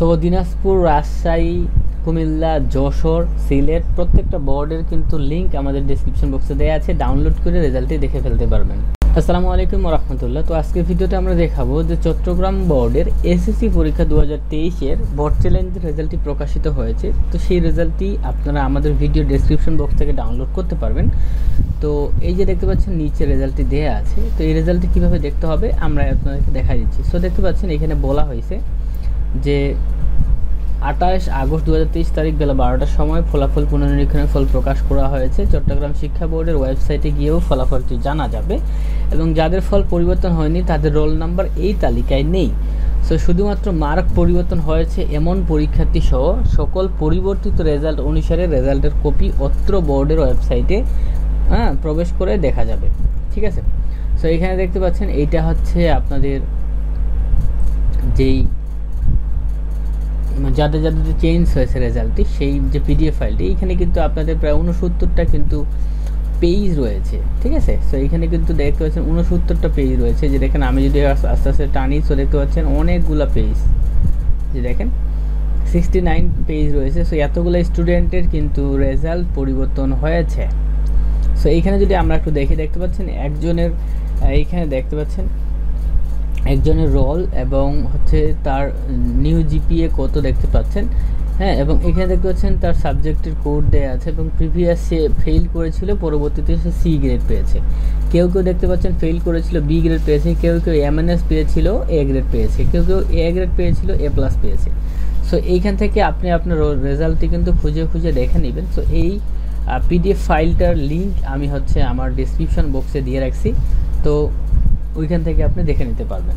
So Dinajpur, Rajshahi, Comilla, Jessore, Sylhet প্রত্যেকটা বোর্ডের কিন্তু লিঙ্ক আমাদের ডিসক্রিপশন বক্সে দেওয়া আছে। ডাউনলোড করে রেজাল্টটি দেখে ফেলতে পারবেন। আসসালামু আলাইকুম রহমতুল্লাহ তো আজকের ভিডিওতে আমরা দেখাবো যে চট্টগ্রাম বোর্ডের এসএসসি পরীক্ষা দু হাজার তেইশের বোর্ড চ্যালেঞ্জের রেজাল্টটি প্রকাশিত হয়েছে। তো সেই রেজাল্টটি আপনারা আমাদের ভিডিও ডেসক্রিপশন বক্স থেকে ডাউনলোড করতে পারবেন। তো এই যে দেখতে পাচ্ছেন, নিচে রেজাল্টটি দেওয়া আছে। তো এই রেজাল্টটি কীভাবে দেখতে হবে, আমরা আপনাদেরকে দেখা দিচ্ছি। সো দেখতে পাচ্ছেন, এখানে বলা হয়েছে যে আঠাশ আগস্ট দু হাজার তেইশ তারিখ বেলা বারোটার সময় ফলাফল পুনর্নিরীক্ষণের ফল প্রকাশ করা হয়েছে। চট্টগ্রাম শিক্ষা বোর্ডের ওয়েবসাইটে গিয়েও ফলাফলটি জানা যাবে এবং যাদের ফল পরিবর্তন হয়নি, তাদের রোল নাম্বার এই তালিকায় নেই। সো, শুধুমাত্র মার্ক পরিবর্তন হয়েছে এমন পরীক্ষার্থী সহ সকল পরিবর্তিত রেজাল্ট অনুসারে রেজাল্টের কপি অত্র বোর্ডের ওয়েবসাইটে হ্যাঁ প্রবেশ করে দেখা যাবে। ঠিক আছে? সো, এখানে দেখতে পাচ্ছেন, এইটা হচ্ছে আপনাদের যেই যাদের যাদের যে চেঞ্জ হয়েছে রেজাল্টটি, সেই যে পিডিএফ ফাইলটি এখানে কিন্তু আপনাদের প্রায় উনসত্তরটা কিন্তু পেজ রয়েছে, ঠিক আছে? সো এখানে কিন্তু দেখতে পাচ্ছেন উনসত্তরটা পেজ রয়েছে, যে দেখেন আমি যদি আস্তে আস্তে টানি সো দেখতে পাচ্ছেন অনেকগুলো পেজ যে দেখেন সিক্সটি নাইন পেজ রয়েছে সো এতগুলো স্টুডেন্টের কিন্তু রেজাল্ট পরিবর্তন হয়েছে। সো এইখানে যদি আমরা একটু দেখি, দেখতে পাচ্ছেন একজনের এইখানে দেখতে পাচ্ছেন একজনের রোল এবং হচ্ছে তার নিউ জিপিএ কত দেখতে পাচ্ছেন। হ্যাঁ এবং এখানে দেখতে পাচ্ছেন তার সাবজেক্টের কোড দেওয়া আছে এবং প্রিভিয়াস সে ফেল করেছিল, পরবর্তীতে সে সি গ্রেড পেয়েছে। কেউ কেউ দেখতে পাচ্ছেন ফেল করেছিল বি গ্রেড পেয়েছে, কেউ কেউ এমএনএস পেয়েছিল এ গ্রেড পেয়েছে, কেউ কেউ এ গ্রেড পেয়েছিল এ প্লাস পেয়েছে। সো এইখান থেকে আপনি আপনার রেজাল্টটি কিন্তু খুঁজে খুঁজে দেখে নেবেন। সো এই পিডিএফ ফাইলটার লিঙ্ক আমি হচ্ছে আমার ডিসক্রিপশন বক্সে দিয়ে রাখছি। তো ওইখান থেকে আপনি দেখে নিতে পারবেন।